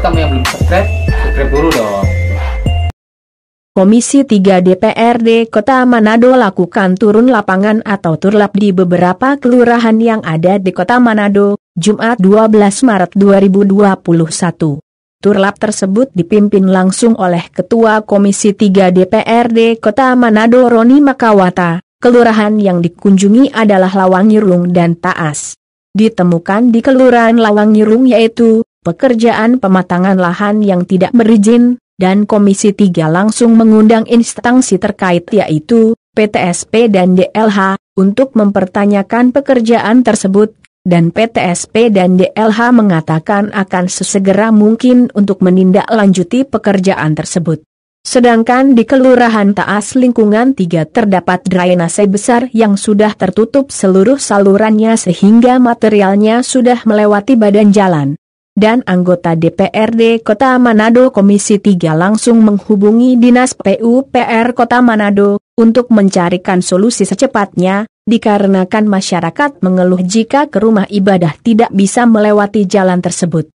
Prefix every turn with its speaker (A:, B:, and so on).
A: subscribe, subscribe dulu dong.
B: Komisi 3 DPRD Kota Manado lakukan turun lapangan atau turlap di beberapa kelurahan yang ada di Kota Manado, Jumat 12 Maret 2021. Turlap tersebut dipimpin langsung oleh Ketua Komisi 3 DPRD Kota Manado Roni Makawata. Kelurahan yang dikunjungi adalah Lawangirung dan Taas. Ditemukan di Kelurahan Lawangirung yaitu pekerjaan pematangan lahan yang tidak berizin, dan Komisi 3 langsung mengundang instansi terkait yaitu PTSP dan DLH untuk mempertanyakan pekerjaan tersebut dan PTSP dan DLH mengatakan akan sesegera mungkin untuk menindaklanjuti pekerjaan tersebut. Sedangkan di Kelurahan Taas Lingkungan 3 terdapat drainase besar yang sudah tertutup seluruh salurannya sehingga materialnya sudah melewati badan jalan dan anggota DPRD Kota Manado Komisi 3 langsung menghubungi Dinas PUPR Kota Manado untuk mencarikan solusi secepatnya, dikarenakan masyarakat mengeluh jika ke rumah ibadah tidak bisa melewati jalan tersebut.